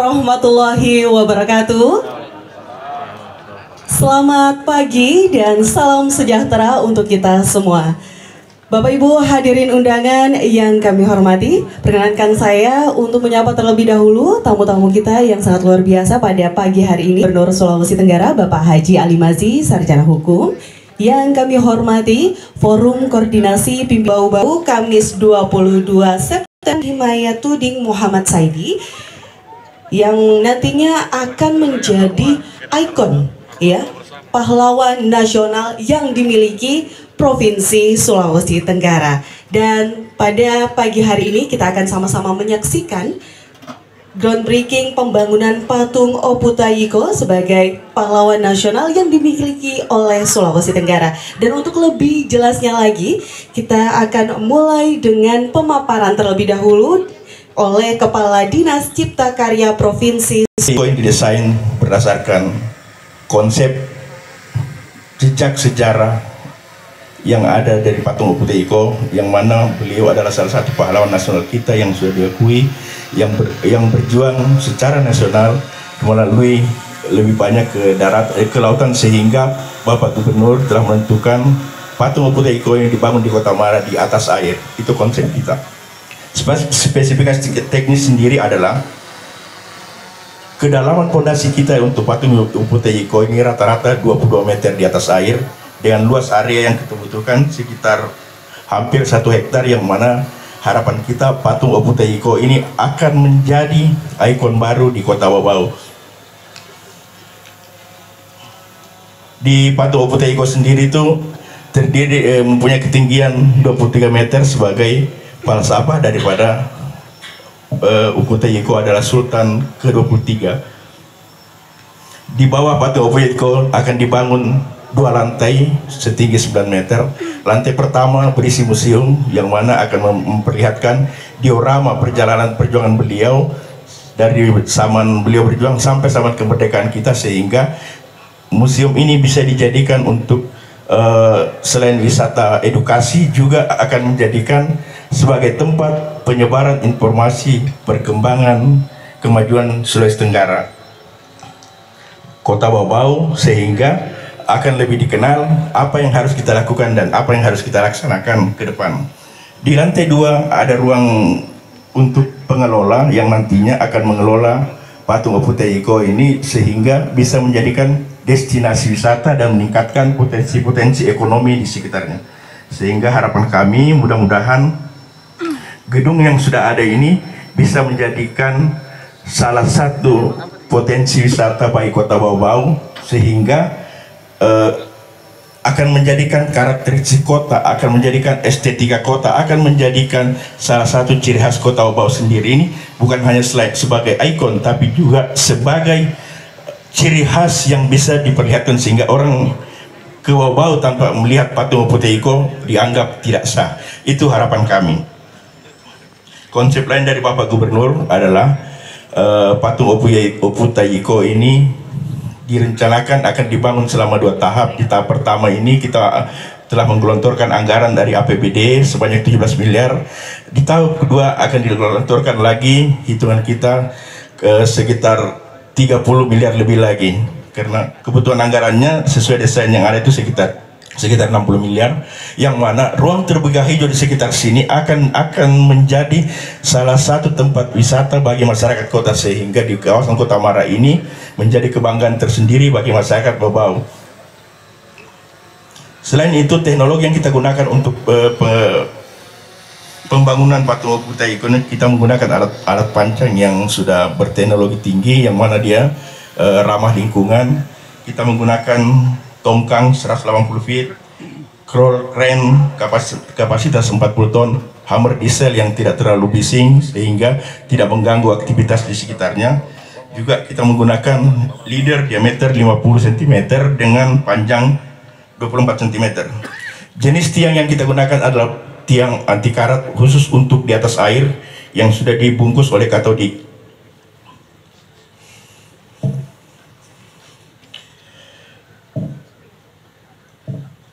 warahmatullahi wabarakatuh. Selamat pagi dan salam sejahtera untuk kita semua. Bapak Ibu hadirin undangan yang kami hormati, perkenankan saya untuk menyapa terlebih dahulu tamu-tamu kita yang sangat luar biasa pada pagi hari ini. Gubernur Sulawesi Tenggara Bapak Haji Ali Mazi, Sarjana Hukum. Yang kami hormati, Forum Koordinasi Pimpin Bau-Bau Kamis 22 September Himayatuding Muhammad Saidi yang nantinya akan menjadi ikon ya pahlawan nasional yang dimiliki Provinsi Sulawesi Tenggara. Dan pada pagi hari ini kita akan sama-sama menyaksikan groundbreaking pembangunan patung Oputayiko sebagai pahlawan nasional yang dimiliki oleh Sulawesi Tenggara. Dan untuk lebih jelasnya lagi, kita akan mulai dengan pemaparan terlebih dahulu oleh Kepala Dinas Cipta Karya Provinsi. Poin didesain berdasarkan konsep jejak sejarah yang ada dari patung Oputayiko yang mana beliau adalah salah satu pahlawan nasional kita yang sudah diakui yang ber, yang berjuang secara nasional melalui lebih banyak ke darat eh, ke lautan sehingga Bapak Gubernur telah menentukan patung Oputayiko yang dibangun di Kota Mara di atas air itu konsep kita spesifikasi teknis sendiri adalah kedalaman pondasi kita untuk patung Oputayiko ini rata-rata 22 meter di atas air dengan luas area yang kita butuhkan sekitar hampir satu hektar yang mana harapan kita patung Oputayiko ini akan menjadi ikon baru di kota Wabau. Di patung Oputayiko sendiri itu terdiri eh, mempunyai ketinggian 23 meter sebagai falsafah daripada eh, Oputayiko adalah Sultan ke-23. Di bawah patung Oputayiko akan dibangun dua lantai setinggi 9 meter. Lantai pertama berisi museum yang mana akan memperlihatkan diorama perjalanan perjuangan beliau dari zaman beliau berjuang sampai zaman kemerdekaan kita sehingga museum ini bisa dijadikan untuk uh, selain wisata edukasi juga akan menjadikan sebagai tempat penyebaran informasi perkembangan kemajuan Sulawesi Tenggara. Kota Babau sehingga akan lebih dikenal apa yang harus kita lakukan dan apa yang harus kita laksanakan ke depan. Di lantai dua ada ruang untuk pengelola yang nantinya akan mengelola patung Oputayiko ini sehingga bisa menjadikan destinasi wisata dan meningkatkan potensi-potensi ekonomi di sekitarnya. Sehingga harapan kami mudah-mudahan gedung yang sudah ada ini bisa menjadikan salah satu potensi wisata bagi kota Bau-Bau sehingga uh, akan menjadikan karakteristik kota, akan menjadikan estetika kota, akan menjadikan salah satu ciri khas kota Obau sendiri ini bukan hanya sebagai ikon, tapi juga sebagai ciri khas yang bisa diperlihatkan sehingga orang ke Obau tanpa melihat patung Oputayiko dianggap tidak sah. Itu harapan kami. Konsep lain dari Bapak Gubernur adalah uh, patung Oputayiko ini direncanakan akan dibangun selama dua tahap. Di tahap pertama ini kita uh, telah menggelontorkan anggaran dari APBD sebanyak 17 miliar. Di tahap kedua akan digelontorkan lagi hitungan kita ke sekitar 30 miliar lebih lagi. Karena kebutuhan anggarannya sesuai desain yang ada itu sekitar sekitar 60 miliar yang mana ruang terbuka hijau di sekitar sini akan akan menjadi salah satu tempat wisata bagi masyarakat kota sehingga di kawasan kota Mara ini menjadi kebanggaan tersendiri bagi masyarakat Babau. Selain itu teknologi yang kita gunakan untuk uh, pe, pembangunan patung Kutai kita menggunakan alat alat pancang yang sudah berteknologi tinggi yang mana dia uh, ramah lingkungan. Kita menggunakan tongkang 180 feet, crawl crane kapasitas 40 ton, hammer diesel yang tidak terlalu bising sehingga tidak mengganggu aktivitas di sekitarnya. Juga kita menggunakan leader diameter 50 cm dengan panjang 24 cm. Jenis tiang yang kita gunakan adalah tiang anti karat khusus untuk di atas air yang sudah dibungkus oleh katodik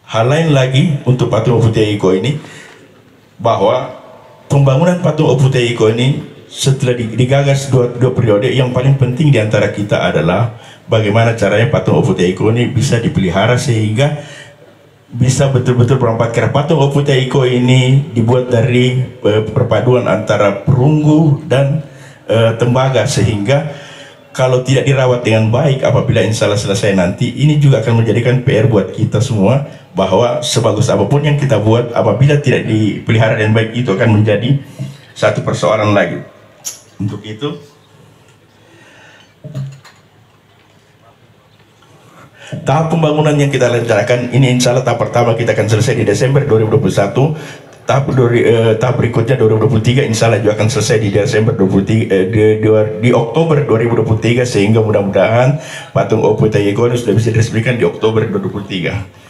Hal lain lagi untuk patung Oputayiko ini bahwa pembangunan patung Oputayiko ini setelah digagas dua, dua periode yang paling penting di antara kita adalah bagaimana caranya patung Oputeiko ini bisa dipelihara sehingga bisa betul-betul berempat karena patung Oputeiko ini dibuat dari uh, perpaduan antara perunggu dan uh, tembaga sehingga kalau tidak dirawat dengan baik apabila insya Allah selesai nanti ini juga akan menjadikan PR buat kita semua bahwa sebagus apa pun yang kita buat apabila tidak dipelihara dengan baik itu akan menjadi satu persoalan lagi. Untuk itu, tahap pembangunan yang kita rencanakan ini insya Allah tahap pertama kita akan selesai di Desember 2021 tahap, eh, tahap berikutnya 2023 insya Allah juga akan selesai di Desember 23 eh, di, di, di Oktober 2023 sehingga mudah-mudahan patung Oppo Tayego sudah bisa diresmikan di Oktober 2023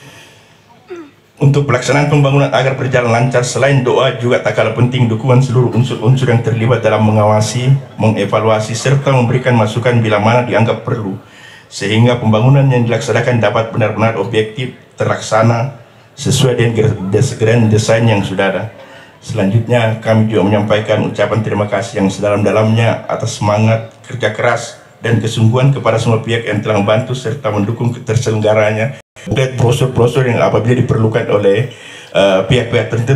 untuk pelaksanaan pembangunan agar berjalan lancar selain doa juga tak kalah penting dukungan seluruh unsur-unsur yang terlibat dalam mengawasi, mengevaluasi serta memberikan masukan bila mana dianggap perlu. Sehingga pembangunan yang dilaksanakan dapat benar-benar objektif, terlaksana sesuai dengan grand desain yang sudah ada. Selanjutnya kami juga menyampaikan ucapan terima kasih yang sedalam-dalamnya atas semangat kerja keras dan kesungguhan kepada semua pihak yang telah membantu serta mendukung terselenggaranya brosur-brosur yang apabila diperlukan oleh uh, pihak-pihak uh, tertentu